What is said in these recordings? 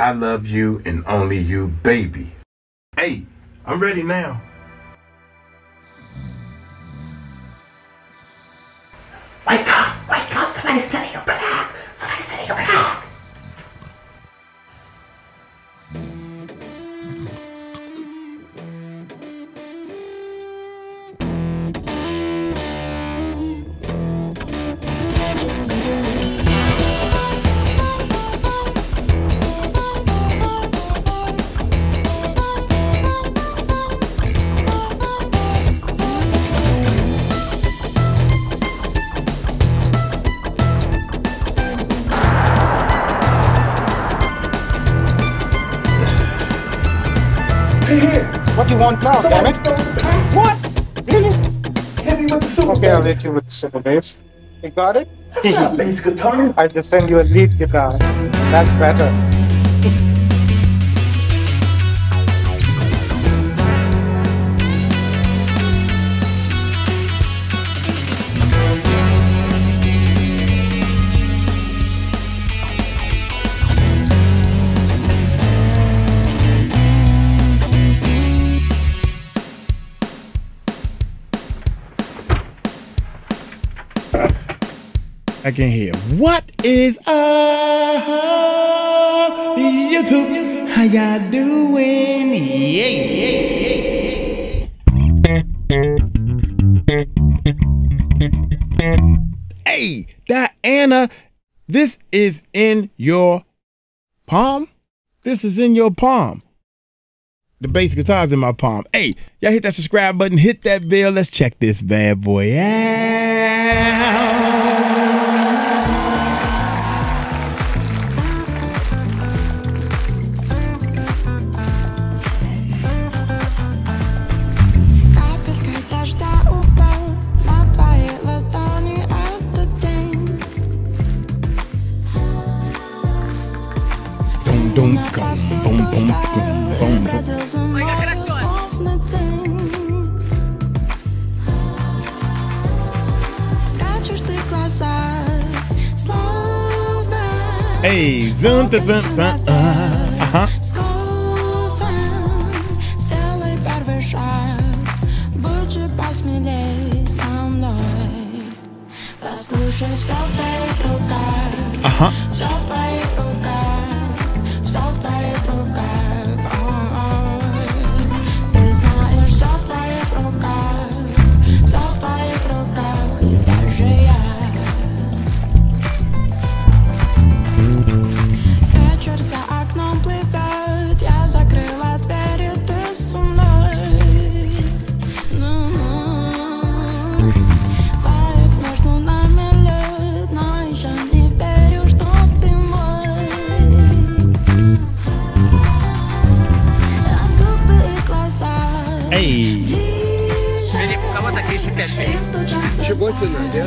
I love you and only you, baby. Hey, I'm ready now. Wake up! Wake up! Somebody's setting your What do you want now, damn it? What? Really? Hit me with the super Okay, I'll hit you with the super bass. You got it? bass guitar. I just send you a lead guitar. That's better. I can hear. What is up, YouTube? How y'all doing? Yeah, yeah, yeah. Hey, Diana, this is in your palm. This is in your palm. The bass guitar's in my palm. Hey, y'all hit that subscribe button, hit that bell. Let's check this bad boy out. Dum dum dum boom boom boom boom. Обратил за мною словно тень. Hey. Felipe, comment t'as créé chez PHP Chegou aqui, né?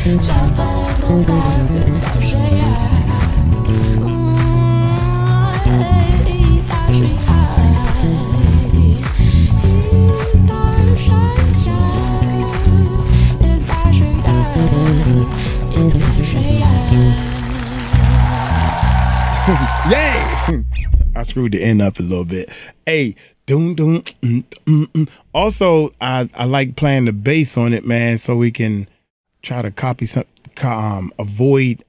Yay! I screwed the end up a little bit. Hey, doom doom. Mm, mm, mm. Also, I I like playing the bass on it, man, so we can try to copy some, um, avoid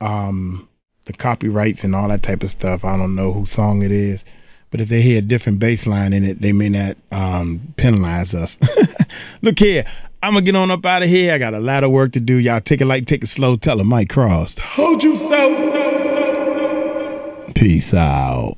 um the copyrights and all that type of stuff. I don't know whose song it is, But if they hear a different bass line in it, they may not um, penalize us. Look here, I'm gonna get on up out of here. I got a lot of work to do. Y'all take it light, take it slow. Tell them Mike Cross. Hold you so. Peace out.